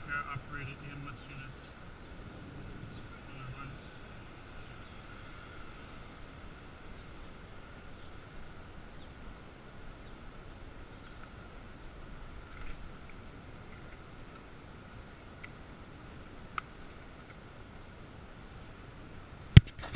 repair operated EMS unit.